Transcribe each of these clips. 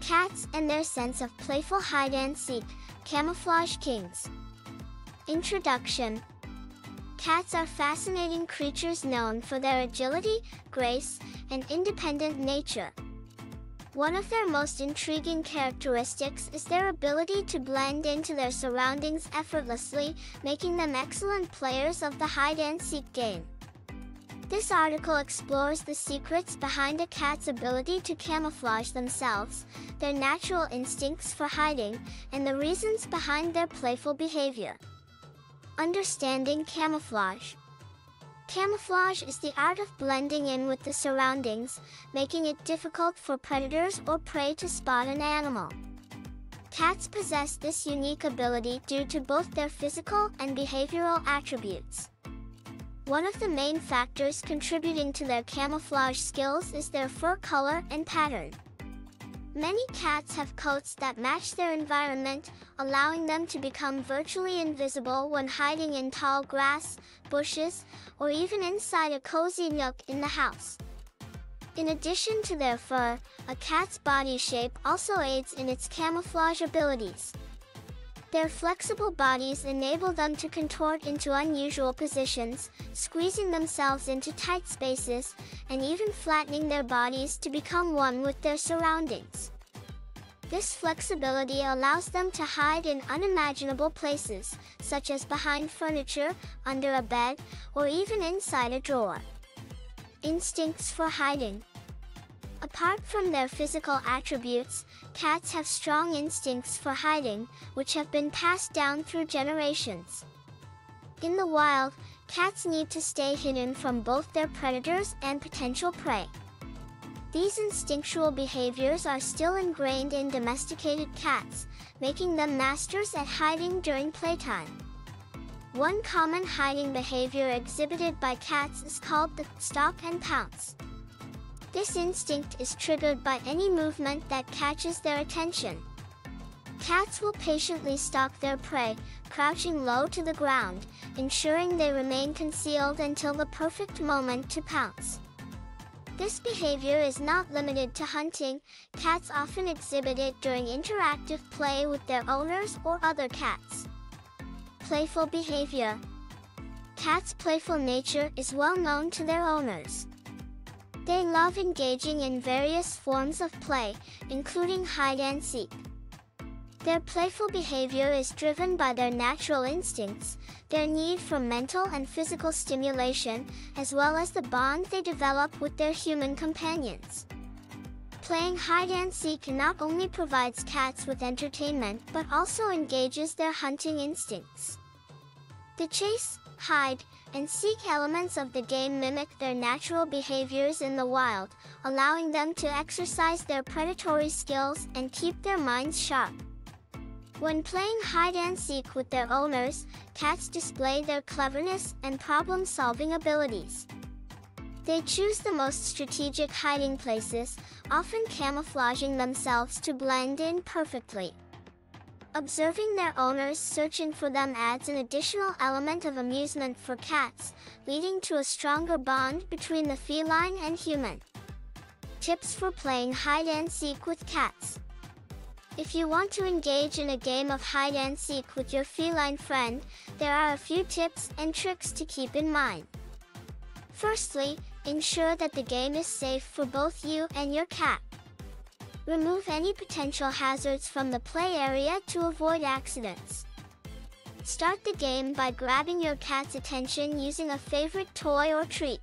Cats and their sense of playful hide and seek, camouflage kings. Introduction Cats are fascinating creatures known for their agility, grace, and independent nature. One of their most intriguing characteristics is their ability to blend into their surroundings effortlessly, making them excellent players of the hide-and-seek game. This article explores the secrets behind a cat's ability to camouflage themselves, their natural instincts for hiding, and the reasons behind their playful behavior. Understanding camouflage. Camouflage is the art of blending in with the surroundings, making it difficult for predators or prey to spot an animal. Cats possess this unique ability due to both their physical and behavioral attributes. One of the main factors contributing to their camouflage skills is their fur color and pattern. Many cats have coats that match their environment, allowing them to become virtually invisible when hiding in tall grass, bushes, or even inside a cozy nook in the house. In addition to their fur, a cat's body shape also aids in its camouflage abilities. Their flexible bodies enable them to contort into unusual positions, squeezing themselves into tight spaces, and even flattening their bodies to become one with their surroundings. This flexibility allows them to hide in unimaginable places, such as behind furniture, under a bed, or even inside a drawer. Instincts for hiding. Apart from their physical attributes, cats have strong instincts for hiding, which have been passed down through generations. In the wild, cats need to stay hidden from both their predators and potential prey. These instinctual behaviors are still ingrained in domesticated cats, making them masters at hiding during playtime. One common hiding behavior exhibited by cats is called the stalk and pounce. This instinct is triggered by any movement that catches their attention. Cats will patiently stalk their prey, crouching low to the ground, ensuring they remain concealed until the perfect moment to pounce. This behavior is not limited to hunting, cats often exhibit it during interactive play with their owners or other cats. Playful behavior. Cats' playful nature is well known to their owners. They love engaging in various forms of play, including hide and seek. Their playful behavior is driven by their natural instincts, their need for mental and physical stimulation, as well as the bond they develop with their human companions. Playing hide and seek not only provides cats with entertainment but also engages their hunting instincts. The chase, hide, and seek elements of the game mimic their natural behaviors in the wild, allowing them to exercise their predatory skills and keep their minds sharp. When playing hide and seek with their owners, cats display their cleverness and problem-solving abilities. They choose the most strategic hiding places, often camouflaging themselves to blend in perfectly. Observing their owners searching for them adds an additional element of amusement for cats, leading to a stronger bond between the feline and human. Tips for playing hide and seek with cats. If you want to engage in a game of hide and seek with your feline friend, there are a few tips and tricks to keep in mind. Firstly, ensure that the game is safe for both you and your cat. Remove any potential hazards from the play area to avoid accidents. Start the game by grabbing your cat's attention using a favorite toy or treat.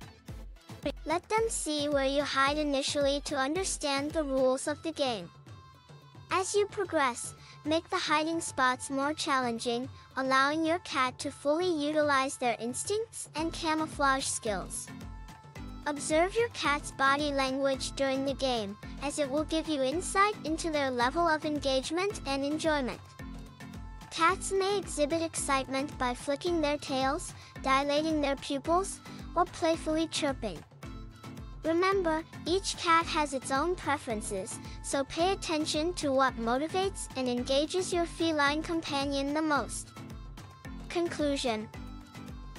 Let them see where you hide initially to understand the rules of the game. As you progress, make the hiding spots more challenging, allowing your cat to fully utilize their instincts and camouflage skills. Observe your cat's body language during the game, as it will give you insight into their level of engagement and enjoyment. Cats may exhibit excitement by flicking their tails, dilating their pupils, or playfully chirping. Remember, each cat has its own preferences, so pay attention to what motivates and engages your feline companion the most. Conclusion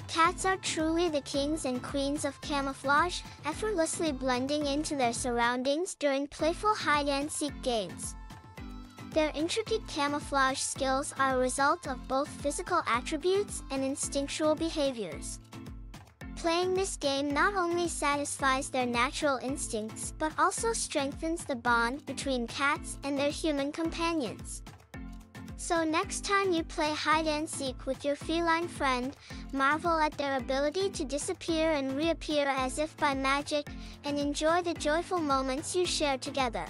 Cats are truly the kings and queens of camouflage, effortlessly blending into their surroundings during playful hide-and-seek games. Their intricate camouflage skills are a result of both physical attributes and instinctual behaviors. Playing this game not only satisfies their natural instincts but also strengthens the bond between cats and their human companions. So next time you play hide and seek with your feline friend, marvel at their ability to disappear and reappear as if by magic, and enjoy the joyful moments you share together.